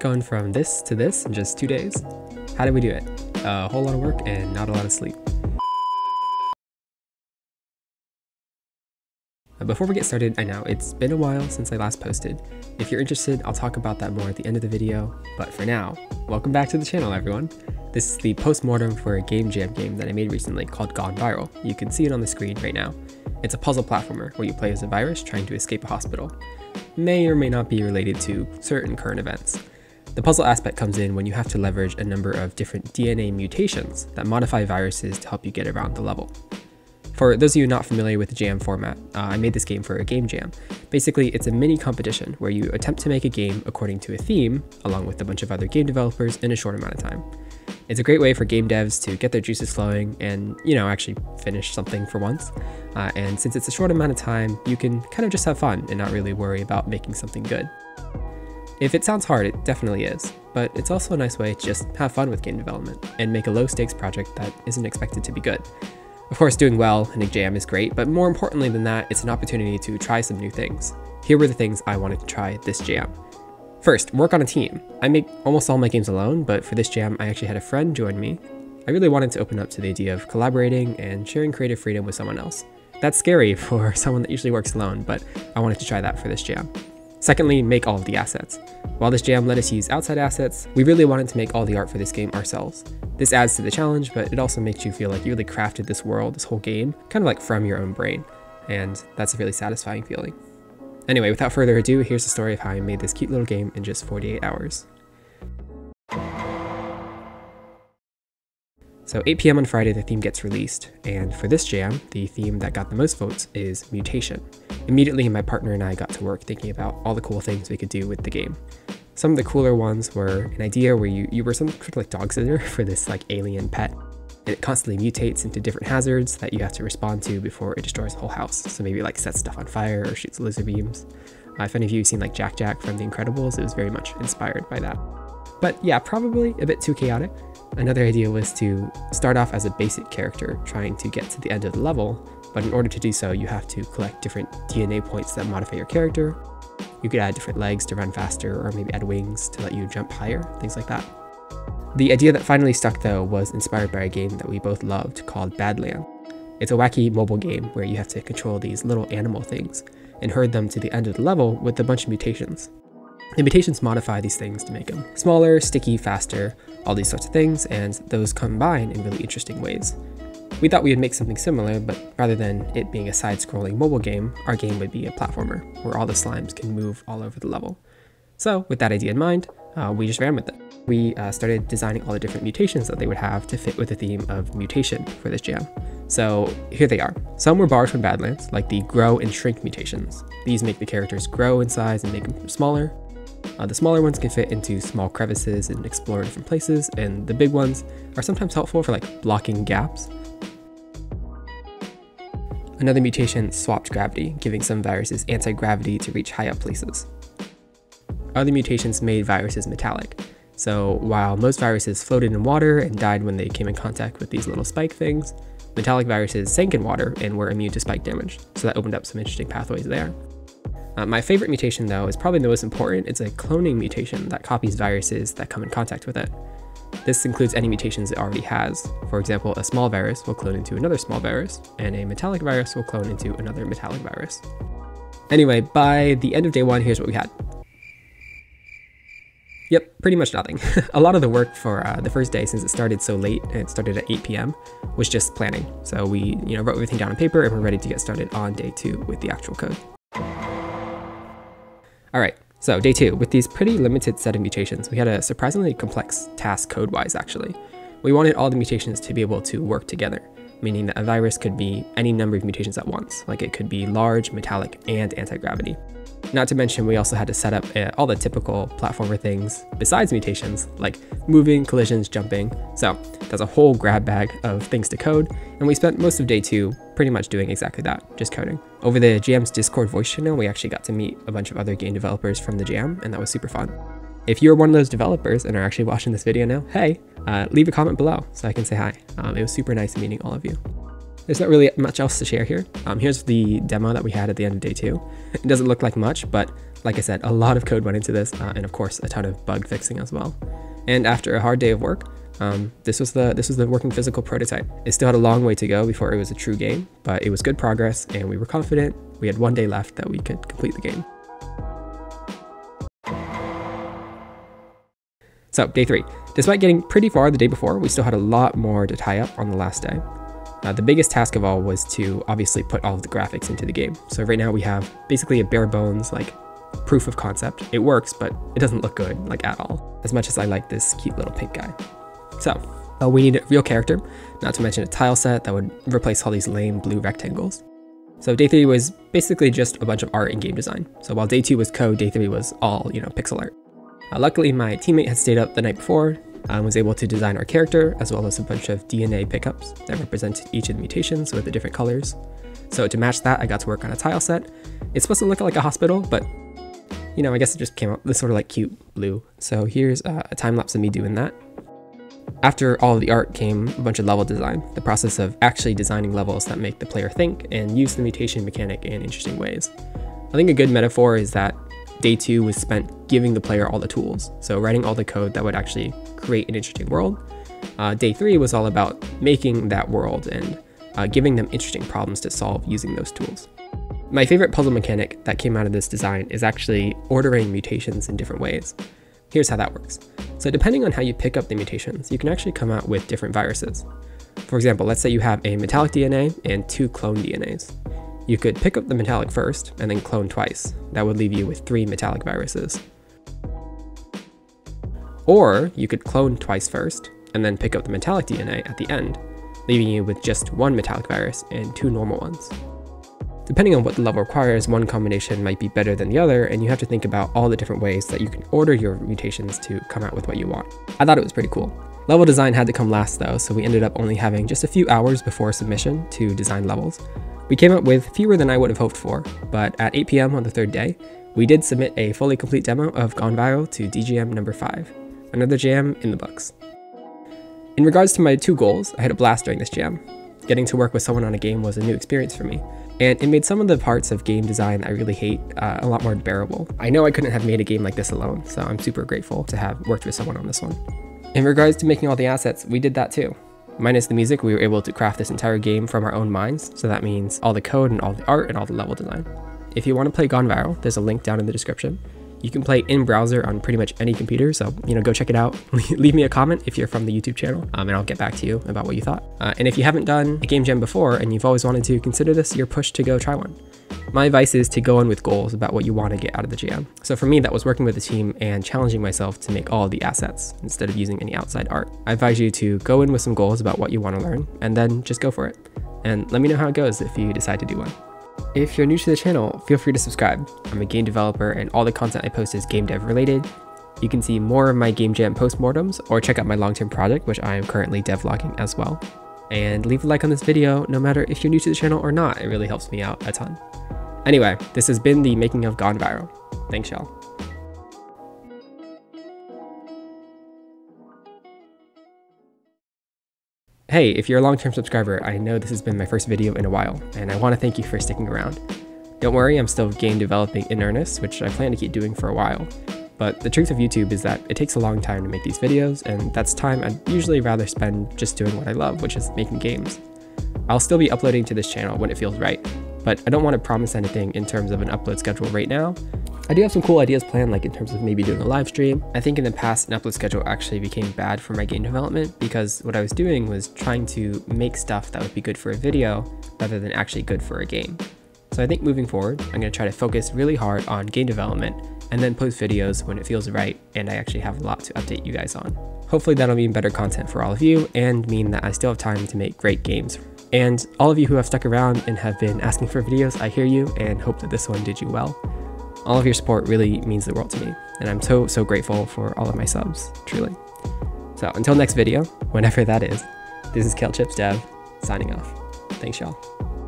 going from this to this in just two days. How did we do it? A whole lot of work and not a lot of sleep. Before we get started, I know it's been a while since I last posted. If you're interested, I'll talk about that more at the end of the video, but for now, welcome back to the channel everyone. This is the post-mortem for a game jam game that I made recently called Gone Viral. You can see it on the screen right now. It's a puzzle platformer where you play as a virus trying to escape a hospital. May or may not be related to certain current events. The puzzle aspect comes in when you have to leverage a number of different DNA mutations that modify viruses to help you get around the level. For those of you not familiar with the jam format, uh, I made this game for a game jam. Basically, it's a mini competition where you attempt to make a game according to a theme, along with a bunch of other game developers in a short amount of time. It's a great way for game devs to get their juices flowing and, you know, actually finish something for once. Uh, and since it's a short amount of time, you can kind of just have fun and not really worry about making something good. If it sounds hard, it definitely is, but it's also a nice way to just have fun with game development and make a low stakes project that isn't expected to be good. Of course, doing well in a jam is great, but more importantly than that, it's an opportunity to try some new things. Here were the things I wanted to try this jam. First, work on a team. I make almost all my games alone, but for this jam, I actually had a friend join me. I really wanted to open up to the idea of collaborating and sharing creative freedom with someone else. That's scary for someone that usually works alone, but I wanted to try that for this jam. Secondly, make all of the assets. While this jam let us use outside assets, we really wanted to make all the art for this game ourselves. This adds to the challenge, but it also makes you feel like you really crafted this world, this whole game, kind of like from your own brain, and that's a really satisfying feeling. Anyway, without further ado, here's the story of how I made this cute little game in just 48 hours. So 8 p.m. on Friday, the theme gets released, and for this jam, the theme that got the most votes is Mutation. Immediately, my partner and I got to work thinking about all the cool things we could do with the game. Some of the cooler ones were an idea where you, you were some sort of like dog sitter for this like alien pet. And it constantly mutates into different hazards that you have to respond to before it destroys the whole house. So maybe like sets stuff on fire or shoots laser beams. Uh, if any of you have seen like Jack Jack from The Incredibles, it was very much inspired by that. But yeah, probably a bit too chaotic. Another idea was to start off as a basic character, trying to get to the end of the level, but in order to do so, you have to collect different DNA points that modify your character. You could add different legs to run faster, or maybe add wings to let you jump higher, things like that. The idea that finally stuck though was inspired by a game that we both loved called Badland. It's a wacky mobile game where you have to control these little animal things and herd them to the end of the level with a bunch of mutations. The mutations modify these things to make them smaller, sticky, faster, all these sorts of things, and those combine in really interesting ways. We thought we would make something similar, but rather than it being a side-scrolling mobile game, our game would be a platformer, where all the slimes can move all over the level. So, with that idea in mind, uh, we just ran with it. We uh, started designing all the different mutations that they would have to fit with the theme of mutation for this jam. So here they are. Some were borrowed from Badlands, like the grow and shrink mutations. These make the characters grow in size and make them smaller, uh, the smaller ones can fit into small crevices and explore different places, and the big ones are sometimes helpful for like blocking gaps. Another mutation swapped gravity, giving some viruses anti-gravity to reach high up places. Other mutations made viruses metallic, so while most viruses floated in water and died when they came in contact with these little spike things, metallic viruses sank in water and were immune to spike damage, so that opened up some interesting pathways there. Uh, my favorite mutation though is probably the most important. It's a cloning mutation that copies viruses that come in contact with it. This includes any mutations it already has. For example, a small virus will clone into another small virus, and a metallic virus will clone into another metallic virus. Anyway, by the end of day one, here's what we had. Yep, pretty much nothing. a lot of the work for uh, the first day, since it started so late, and it started at 8 p.m., was just planning. So we, you know, wrote everything down on paper and we're ready to get started on day two with the actual code. All right, so day two, with these pretty limited set of mutations, we had a surprisingly complex task code-wise actually. We wanted all the mutations to be able to work together, meaning that a virus could be any number of mutations at once, like it could be large, metallic, and anti-gravity. Not to mention, we also had to set up uh, all the typical platformer things besides mutations, like moving, collisions, jumping. So that's a whole grab bag of things to code, and we spent most of day two pretty much doing exactly that, just coding. Over the Jam's Discord voice channel, we actually got to meet a bunch of other game developers from the Jam, and that was super fun. If you're one of those developers and are actually watching this video now, hey, uh, leave a comment below so I can say hi. Um, it was super nice meeting all of you. there's not really much else to share here. Um, here's the demo that we had at the end of day two. It doesn't look like much, but like I said, a lot of code went into this, uh, and of course, a ton of bug fixing as well. And after a hard day of work, um, this was the this was the working physical prototype. It still had a long way to go before it was a true game, but it was good progress, and we were confident. We had one day left that we could complete the game. So day three. Despite getting pretty far the day before, we still had a lot more to tie up on the last day. Uh, the biggest task of all was to obviously put all of the graphics into the game. So right now we have basically a bare bones like proof of concept. It works, but it doesn't look good like at all, as much as I like this cute little pink guy. So uh, we need a real character, not to mention a tile set that would replace all these lame blue rectangles. So day three was basically just a bunch of art and game design. So while day two was code, day three was all, you know, pixel art. Uh, luckily, my teammate had stayed up the night before and was able to design our character, as well as a bunch of DNA pickups that represented each of the mutations with the different colors. So to match that, I got to work on a tile set. It's supposed to look like a hospital, but you know, I guess it just came out this sort of like cute blue. So here's uh, a time lapse of me doing that. After all the art came a bunch of level design, the process of actually designing levels that make the player think and use the mutation mechanic in interesting ways. I think a good metaphor is that Day two was spent giving the player all the tools, so writing all the code that would actually create an interesting world. Uh, day three was all about making that world and uh, giving them interesting problems to solve using those tools. My favorite puzzle mechanic that came out of this design is actually ordering mutations in different ways. Here's how that works. So depending on how you pick up the mutations, you can actually come out with different viruses. For example, let's say you have a metallic DNA and two clone DNAs. You could pick up the metallic first and then clone twice. That would leave you with three metallic viruses. Or you could clone twice first and then pick up the metallic DNA at the end, leaving you with just one metallic virus and two normal ones. Depending on what the level requires, one combination might be better than the other, and you have to think about all the different ways that you can order your mutations to come out with what you want. I thought it was pretty cool. Level design had to come last though, so we ended up only having just a few hours before submission to design levels, we came up with fewer than I would have hoped for, but at 8 p.m. on the third day, we did submit a fully complete demo of Gone Viral to DGM number 5, another jam in the books. In regards to my two goals, I had a blast during this jam. Getting to work with someone on a game was a new experience for me, and it made some of the parts of game design I really hate uh, a lot more bearable. I know I couldn't have made a game like this alone, so I'm super grateful to have worked with someone on this one. In regards to making all the assets, we did that too. Minus the music, we were able to craft this entire game from our own minds, so that means all the code and all the art and all the level design. If you want to play Gone Viral, there's a link down in the description. You can play in browser on pretty much any computer, so you know, go check it out. Leave me a comment if you're from the YouTube channel, um, and I'll get back to you about what you thought. Uh, and if you haven't done a game jam before and you've always wanted to consider this your push to go try one. My advice is to go in with goals about what you want to get out of the jam. So for me, that was working with the team and challenging myself to make all the assets instead of using any outside art. I advise you to go in with some goals about what you want to learn and then just go for it. And let me know how it goes if you decide to do one. If you're new to the channel, feel free to subscribe. I'm a game developer and all the content I post is game dev related. You can see more of my Game Jam postmortems or check out my long-term project, which I am currently devlogging as well. And leave a like on this video, no matter if you're new to the channel or not, it really helps me out a ton. Anyway, this has been the making of Gone Viral. Thanks, y'all. Hey, if you're a long-term subscriber, I know this has been my first video in a while, and I want to thank you for sticking around. Don't worry, I'm still game developing in earnest, which I plan to keep doing for a while. But the truth of YouTube is that it takes a long time to make these videos, and that's time I'd usually rather spend just doing what I love, which is making games. I'll still be uploading to this channel when it feels right, but I don't want to promise anything in terms of an upload schedule right now. I do have some cool ideas planned, like in terms of maybe doing a live stream. I think in the past, an upload schedule actually became bad for my game development because what I was doing was trying to make stuff that would be good for a video rather than actually good for a game. So I think moving forward, I'm going to try to focus really hard on game development and then post videos when it feels right and I actually have a lot to update you guys on. Hopefully that'll mean better content for all of you and mean that I still have time to make great games and all of you who have stuck around and have been asking for videos, I hear you and hope that this one did you well. All of your support really means the world to me, and I'm so, so grateful for all of my subs, truly. So until next video, whenever that is, this is Kale Chips Dev, signing off. Thanks, y'all.